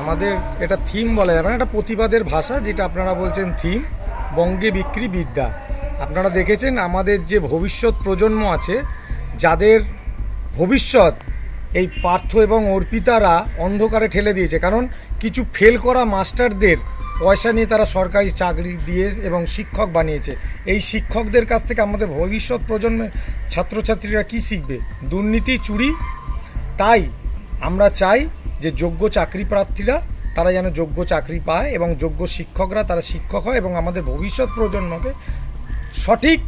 আমাদের এটা থিম বলা যাবে না এটা প্রতিবাদের ভাষা যেটা আপনারা বলছেন থিম বঙ্গে বিক্রি বিদ্যা। আপনারা দেখেছেন আমাদের যে ভবিষ্যৎ প্রজন্ম আছে, যাদের ভবিষ্যৎ এই পার্থ এবং অর্পিতারা অন্ধকারে ঠেলে দিয়েছে। কারণ কিছু ফেল করা মাস্টারদের পয়সা নিয়ে তারা সরকারি চাকরি দিয়ে এবং শিক্ষক বানিয়েছে। এই শিক্ষকদের কাছ থেকে আমাদের ভবিষ্যৎ প্রজন্মের ছাত্রছাত্রীরা কি শিখবে? দুর্নীতি, চুরি, তাই আমরা চাই যে যোগ্য চাকরি প্রার্থীরা তারা যেন যোগ্য চাকরি পায় এবং যোগ্য শিক্ষকরা তারা শিক্ষক হয় এবং আমাদের ভবিষ্যৎ প্রজন্মকে সঠিক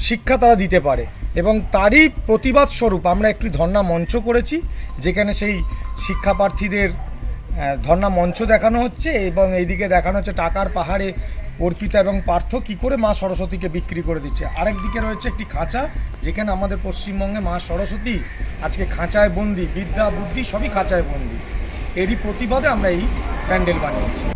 শিক্ষা তারা দিতে পারে এবং তারই প্রতিবাদ স্বরূপ আমরা একটি ধর্ণা মঞ্চ করেছি যেখানে সেই শিক্ষা প্রার্থীদের আহ, ধর্ণা মঞ্চ দেখানো হচ্ছে এবং এইদিকে দেখানো হচ্ছে টাকার পাহাড়ে অর্পিতা এবং পার্থ কি করে মা সরস্বতীকে বিক্রি করে দিচ্ছে। আরেক দিকে রয়েছে একটি খাঁচা, যেখানে আমাদের পশ্চিমবঙ্গে মা সরস্বতী আজকে খাঁচায় বন্দি, বিদ্যা, বুদ্ধি সবই খাঁচায় বন্দি। এরই প্রতিবাদে আমরা এই প্যান্ডেল বানিয়েছি।